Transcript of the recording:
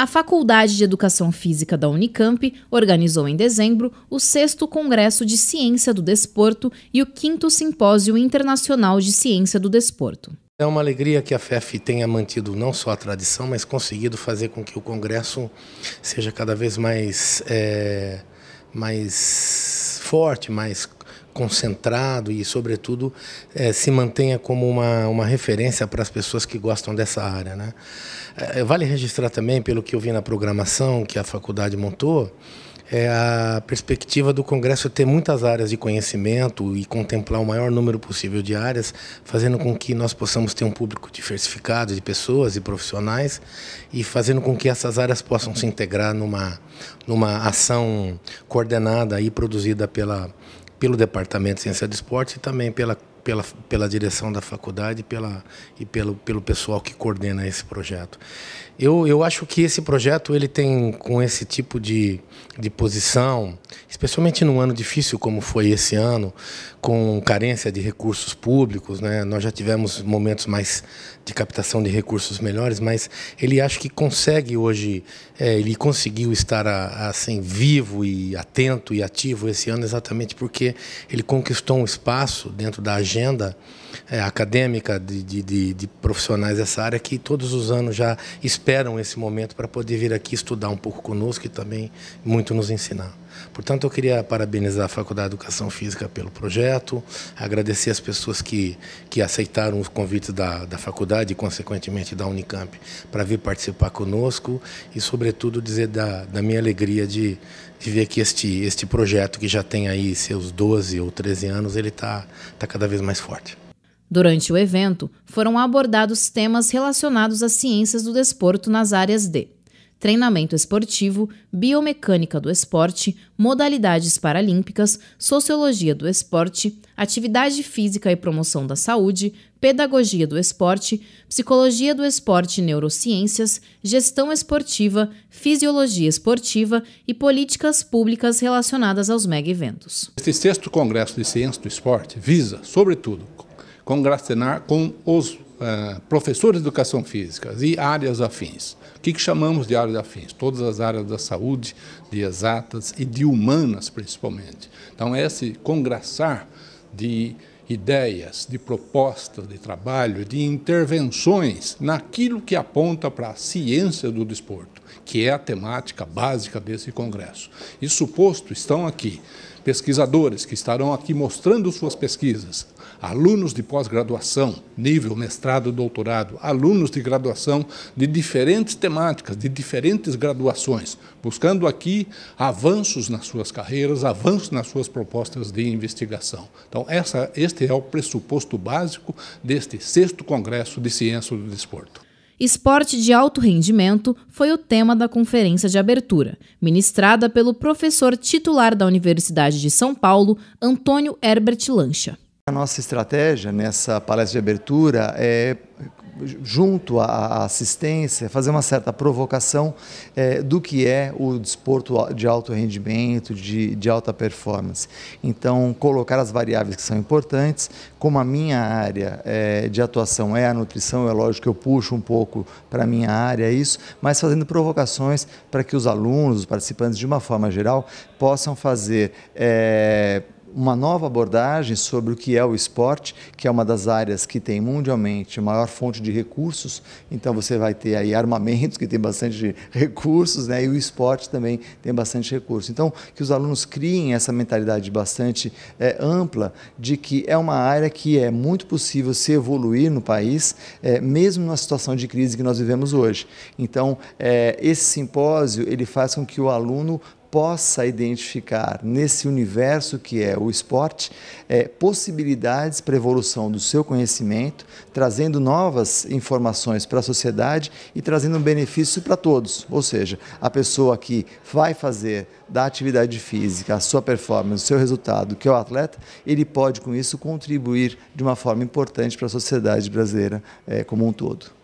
A Faculdade de Educação Física da Unicamp organizou em dezembro o sexto Congresso de Ciência do Desporto e o quinto Simpósio Internacional de Ciência do Desporto. É uma alegria que a FEF tenha mantido não só a tradição, mas conseguido fazer com que o Congresso seja cada vez mais, é, mais forte, mais concentrado e, sobretudo, é, se mantenha como uma, uma referência para as pessoas que gostam dessa área. Né? É, vale registrar também, pelo que eu vi na programação que a faculdade montou, é a perspectiva do Congresso ter muitas áreas de conhecimento e contemplar o maior número possível de áreas, fazendo com que nós possamos ter um público diversificado de pessoas e profissionais e fazendo com que essas áreas possam se integrar numa, numa ação coordenada e produzida pela, pelo Departamento de Ciência do Esporte e também pela, pela, pela direção da faculdade pela, e pelo, pelo pessoal que coordena esse projeto. Eu, eu acho que esse projeto ele tem, com esse tipo de, de posição, especialmente num ano difícil como foi esse ano, com carência de recursos públicos, né? nós já tivemos momentos mais de captação de recursos melhores, mas ele acho que consegue hoje, é, ele conseguiu estar assim vivo e atento e ativo esse ano exatamente porque ele conquistou um espaço dentro da agenda é, acadêmica de, de, de, profissionais dessa área que todos os anos já esperam esse momento para poder vir aqui estudar um pouco conosco e também muito nos ensinar. Portanto, eu queria parabenizar a Faculdade de Educação Física pelo projeto, agradecer as pessoas que, que aceitaram os convites da, da faculdade e, consequentemente, da Unicamp para vir participar conosco e, sobretudo, dizer da, da minha alegria de, de ver que este, este projeto, que já tem aí seus 12 ou 13 anos, ele está tá cada vez mais forte. Durante o evento, foram abordados temas relacionados às ciências do desporto nas áreas de treinamento esportivo, biomecânica do esporte, modalidades paralímpicas, sociologia do esporte, atividade física e promoção da saúde, pedagogia do esporte, psicologia do esporte e neurociências, gestão esportiva, fisiologia esportiva e políticas públicas relacionadas aos mega-eventos. Este sexto Congresso de Ciência do Esporte visa, sobretudo, congracenar com os uh, professores de educação física e áreas afins. O que, que chamamos de áreas afins? Todas as áreas da saúde, de exatas e de humanas, principalmente. Então, esse congraçar de ideias, de propostas de trabalho, de intervenções naquilo que aponta para a ciência do desporto, que é a temática básica desse congresso. Isso posto, estão aqui pesquisadores que estarão aqui mostrando suas pesquisas, alunos de pós-graduação, nível mestrado, doutorado, alunos de graduação de diferentes temáticas, de diferentes graduações, buscando aqui avanços nas suas carreiras, avanços nas suas propostas de investigação. Então, essa, este é o pressuposto básico deste sexto Congresso de Ciência do Desporto. Esporte de alto rendimento foi o tema da conferência de abertura, ministrada pelo professor titular da Universidade de São Paulo, Antônio Herbert Lancha. A nossa estratégia nessa palestra de abertura é junto à assistência, fazer uma certa provocação é, do que é o desporto de alto rendimento, de, de alta performance. Então, colocar as variáveis que são importantes, como a minha área é, de atuação é a nutrição, é lógico que eu puxo um pouco para a minha área isso, mas fazendo provocações para que os alunos, os participantes, de uma forma geral, possam fazer. É, uma nova abordagem sobre o que é o esporte, que é uma das áreas que tem mundialmente maior fonte de recursos. Então você vai ter aí armamentos que tem bastante recursos, né? E o esporte também tem bastante recursos. Então que os alunos criem essa mentalidade bastante é, ampla de que é uma área que é muito possível se evoluir no país, é, mesmo na situação de crise que nós vivemos hoje. Então é, esse simpósio ele faz com que o aluno possa identificar nesse universo que é o esporte é, possibilidades para evolução do seu conhecimento, trazendo novas informações para a sociedade e trazendo um benefício para todos. Ou seja, a pessoa que vai fazer da atividade física a sua performance, o seu resultado, que é o atleta, ele pode com isso contribuir de uma forma importante para a sociedade brasileira é, como um todo.